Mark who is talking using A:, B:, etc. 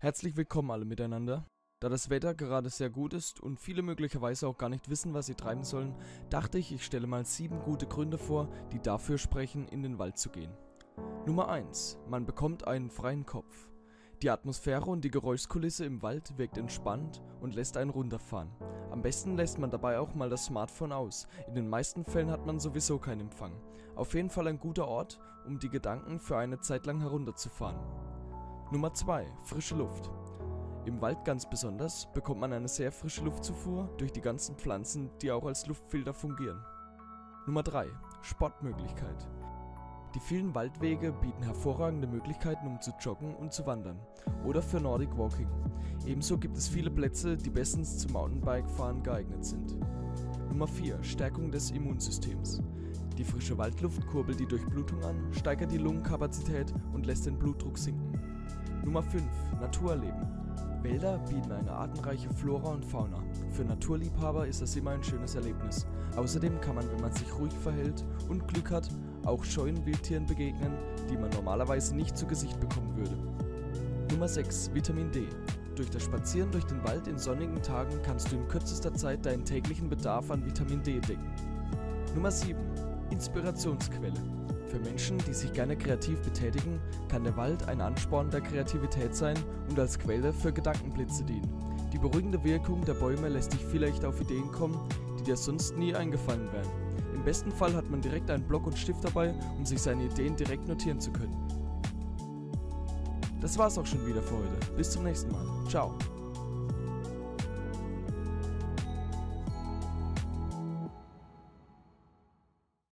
A: Herzlich willkommen alle miteinander. Da das Wetter gerade sehr gut ist und viele möglicherweise auch gar nicht wissen, was sie treiben sollen, dachte ich, ich stelle mal sieben gute Gründe vor, die dafür sprechen, in den Wald zu gehen. Nummer 1. Man bekommt einen freien Kopf. Die Atmosphäre und die Geräuschkulisse im Wald wirkt entspannt und lässt einen runterfahren. Am besten lässt man dabei auch mal das Smartphone aus. In den meisten Fällen hat man sowieso keinen Empfang. Auf jeden Fall ein guter Ort, um die Gedanken für eine Zeit lang herunterzufahren. Nummer 2. Frische Luft. Im Wald ganz besonders bekommt man eine sehr frische Luftzufuhr durch die ganzen Pflanzen, die auch als Luftfilter fungieren. Nummer 3. Sportmöglichkeit. Die vielen Waldwege bieten hervorragende Möglichkeiten, um zu joggen und zu wandern oder für Nordic Walking. Ebenso gibt es viele Plätze, die bestens zum Mountainbike-Fahren geeignet sind. Nummer 4. Stärkung des Immunsystems. Die frische Waldluft kurbelt die Durchblutung an, steigert die Lungenkapazität und lässt den Blutdruck sinken. Nummer 5. Naturerleben. Wälder bieten eine artenreiche Flora und Fauna. Für Naturliebhaber ist das immer ein schönes Erlebnis. Außerdem kann man, wenn man sich ruhig verhält und Glück hat, auch scheuen Wildtieren begegnen, die man normalerweise nicht zu Gesicht bekommen würde. Nummer 6. Vitamin D. Durch das Spazieren durch den Wald in sonnigen Tagen kannst du in kürzester Zeit deinen täglichen Bedarf an Vitamin D decken. Nummer 7. Inspirationsquelle. Für Menschen, die sich gerne kreativ betätigen, kann der Wald ein Ansporn der Kreativität sein und als Quelle für Gedankenblitze dienen. Die beruhigende Wirkung der Bäume lässt dich vielleicht auf Ideen kommen, die dir sonst nie eingefallen wären. Im besten Fall hat man direkt einen Block und Stift dabei, um sich seine Ideen direkt notieren zu können. Das war's auch schon wieder für heute. Bis zum nächsten Mal. Ciao.